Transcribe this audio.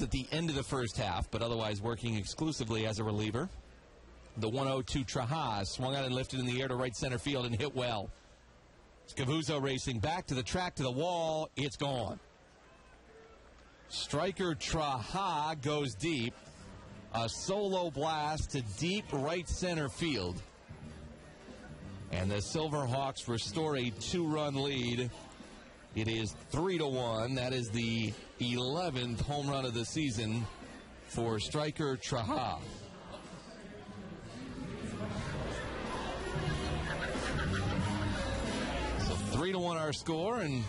at the end of the first half, but otherwise working exclusively as a reliever. The 102 Trahan swung out and lifted in the air to right center field and hit well. Scavuzzo racing back to the track to the wall. It's gone. Stryker Trahan goes deep. A solo blast to deep right center field. And the Silver Hawks restore a two run lead. It is three to one. That is the 11th home run of the season for Stryker Trahan. So three to one our score, and